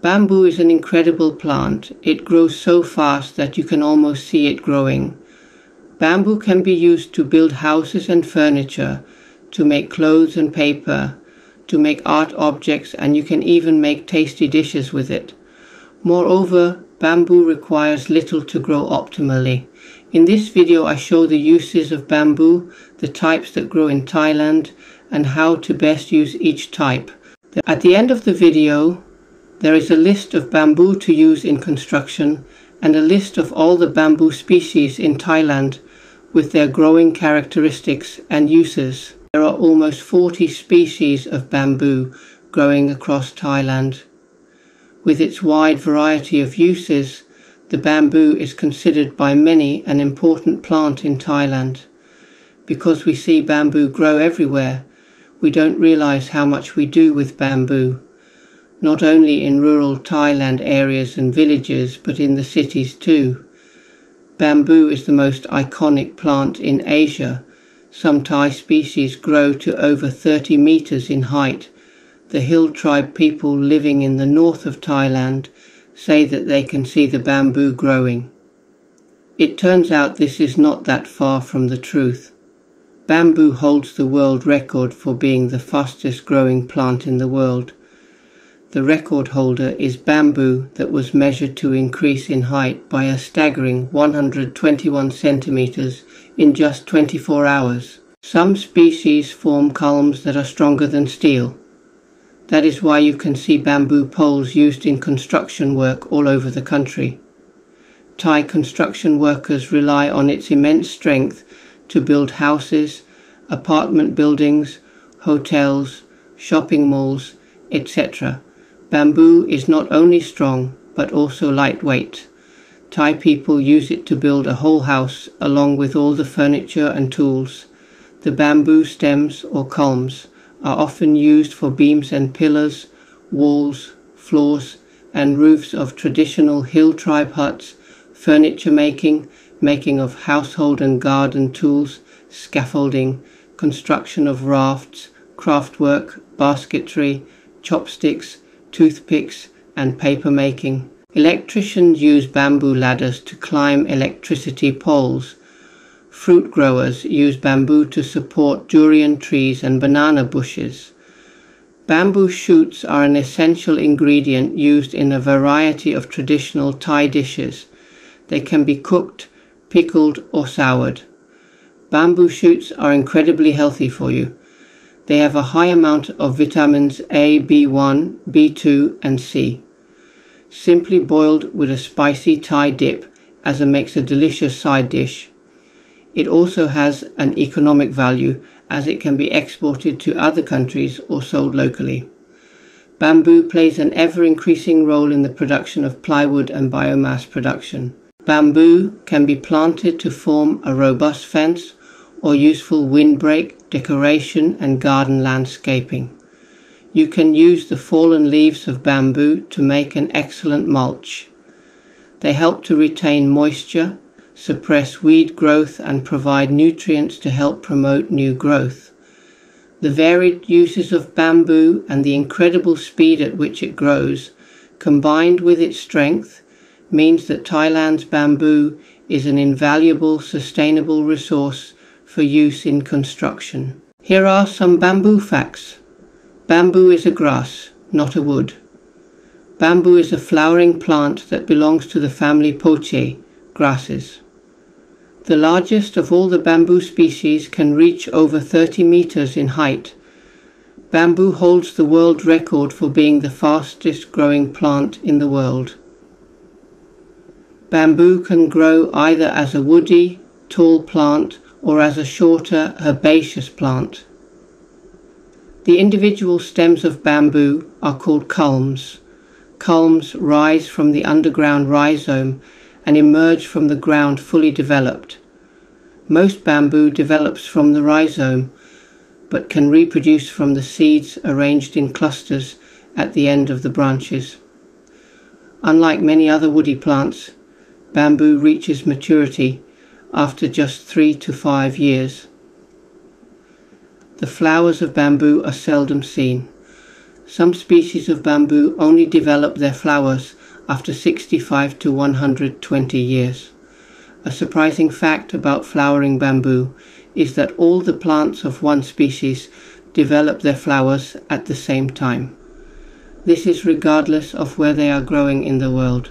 Bamboo is an incredible plant. It grows so fast that you can almost see it growing. Bamboo can be used to build houses and furniture, to make clothes and paper, to make art objects, and you can even make tasty dishes with it. Moreover, bamboo requires little to grow optimally. In this video I show the uses of bamboo, the types that grow in Thailand, and how to best use each type. At the end of the video, there is a list of bamboo to use in construction and a list of all the bamboo species in Thailand with their growing characteristics and uses. There are almost 40 species of bamboo growing across Thailand. With its wide variety of uses, the bamboo is considered by many an important plant in Thailand. Because we see bamboo grow everywhere, we don't realize how much we do with bamboo not only in rural Thailand areas and villages, but in the cities too. Bamboo is the most iconic plant in Asia. Some Thai species grow to over 30 meters in height. The hill tribe people living in the north of Thailand say that they can see the bamboo growing. It turns out this is not that far from the truth. Bamboo holds the world record for being the fastest growing plant in the world. The record holder is bamboo that was measured to increase in height by a staggering 121 centimeters in just 24 hours. Some species form columns that are stronger than steel. That is why you can see bamboo poles used in construction work all over the country. Thai construction workers rely on its immense strength to build houses, apartment buildings, hotels, shopping malls, etc. Bamboo is not only strong but also lightweight. Thai people use it to build a whole house along with all the furniture and tools. The bamboo stems or culms are often used for beams and pillars, walls, floors, and roofs of traditional hill tribe huts, furniture making, making of household and garden tools, scaffolding, construction of rafts, craftwork, basketry, chopsticks, toothpicks, and paper making. Electricians use bamboo ladders to climb electricity poles. Fruit growers use bamboo to support durian trees and banana bushes. Bamboo shoots are an essential ingredient used in a variety of traditional Thai dishes. They can be cooked, pickled, or soured. Bamboo shoots are incredibly healthy for you. They have a high amount of vitamins A, B1, B2 and C. Simply boiled with a spicy Thai dip as it makes a delicious side dish. It also has an economic value as it can be exported to other countries or sold locally. Bamboo plays an ever increasing role in the production of plywood and biomass production. Bamboo can be planted to form a robust fence or useful windbreak, decoration and garden landscaping. You can use the fallen leaves of bamboo to make an excellent mulch. They help to retain moisture, suppress weed growth and provide nutrients to help promote new growth. The varied uses of bamboo and the incredible speed at which it grows, combined with its strength, means that Thailand's bamboo is an invaluable sustainable resource for use in construction. Here are some bamboo facts. Bamboo is a grass, not a wood. Bamboo is a flowering plant that belongs to the family Poaceae, grasses. The largest of all the bamboo species can reach over 30 meters in height. Bamboo holds the world record for being the fastest growing plant in the world. Bamboo can grow either as a woody, tall plant or as a shorter herbaceous plant. The individual stems of bamboo are called culms. Culms rise from the underground rhizome and emerge from the ground fully developed. Most bamboo develops from the rhizome but can reproduce from the seeds arranged in clusters at the end of the branches. Unlike many other woody plants, bamboo reaches maturity after just three to five years. The flowers of bamboo are seldom seen. Some species of bamboo only develop their flowers after 65 to 120 years. A surprising fact about flowering bamboo is that all the plants of one species develop their flowers at the same time. This is regardless of where they are growing in the world.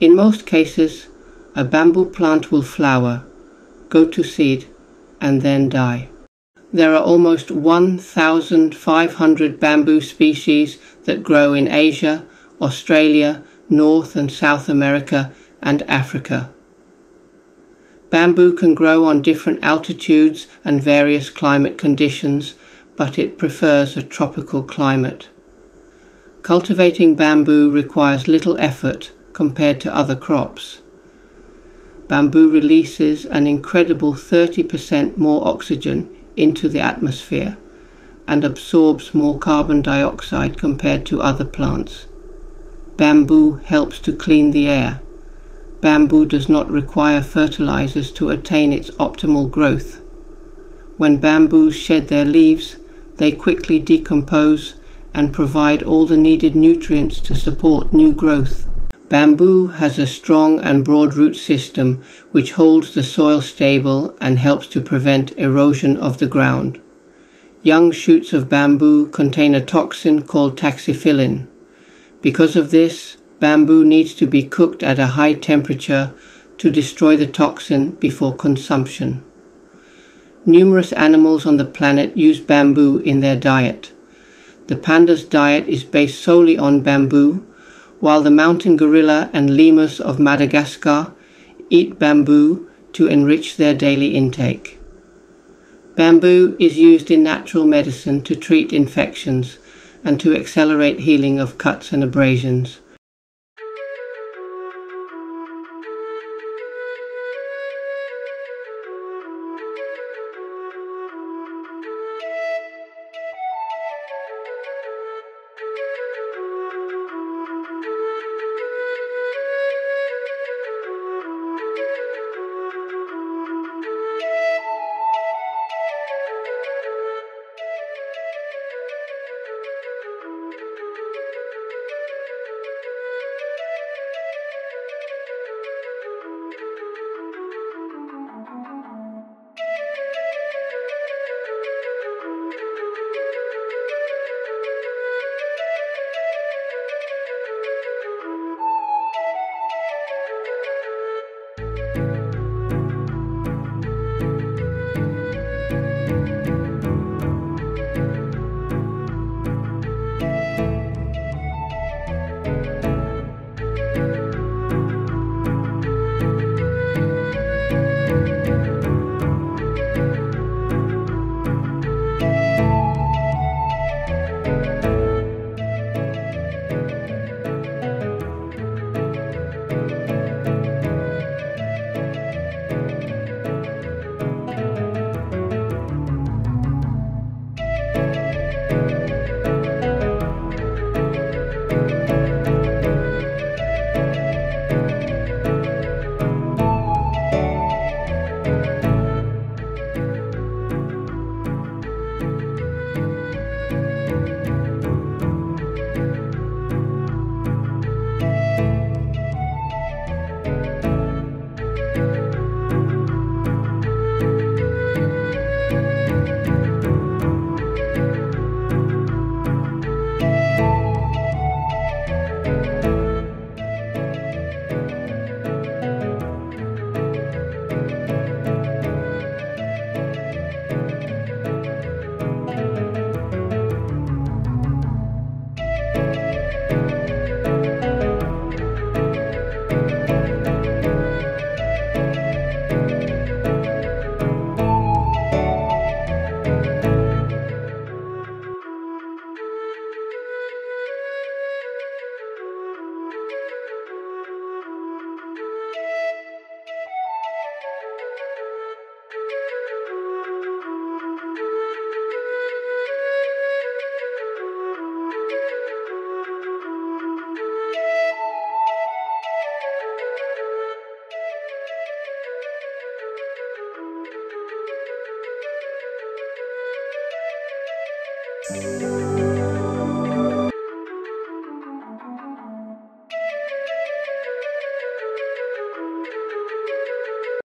In most cases, a bamboo plant will flower, go to seed, and then die. There are almost 1,500 bamboo species that grow in Asia, Australia, North and South America, and Africa. Bamboo can grow on different altitudes and various climate conditions, but it prefers a tropical climate. Cultivating bamboo requires little effort compared to other crops. Bamboo releases an incredible 30% more oxygen into the atmosphere and absorbs more carbon dioxide compared to other plants. Bamboo helps to clean the air Bamboo does not require fertilizers to attain its optimal growth. When bamboos shed their leaves, they quickly decompose and provide all the needed nutrients to support new growth. Bamboo has a strong and broad root system which holds the soil stable and helps to prevent erosion of the ground. Young shoots of bamboo contain a toxin called taxiphyllin. Because of this, Bamboo needs to be cooked at a high temperature to destroy the toxin before consumption. Numerous animals on the planet use bamboo in their diet. The panda's diet is based solely on bamboo, while the mountain gorilla and lemurs of Madagascar eat bamboo to enrich their daily intake. Bamboo is used in natural medicine to treat infections and to accelerate healing of cuts and abrasions.